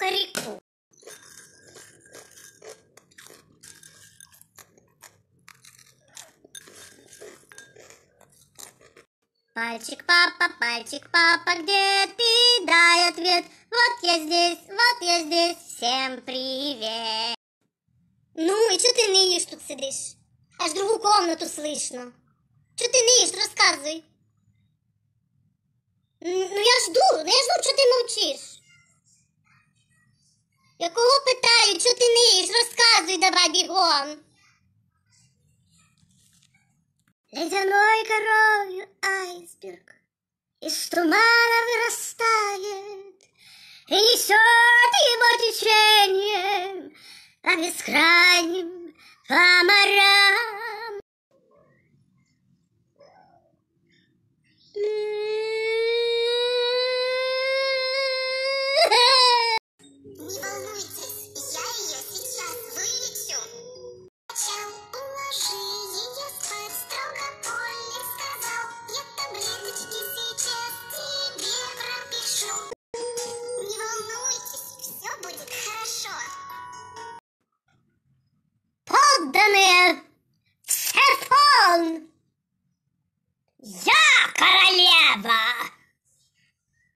реку. Пальчик, папа, пальчик, папа, где ты? Дай ответ. Вот я здесь, вот я здесь. Всем привет. Ну, и что ты ныешь тут сидишь? Аж другу комнату слышно. Что ты ныешь? Рассказывай. Ну, я жду, ну я жду, що ти Та кого пытаю, что ты не їш? Давай бігом. Ледяной коровью айсберг Из тумана вырастает И несет его течением По а бескрайним по морям.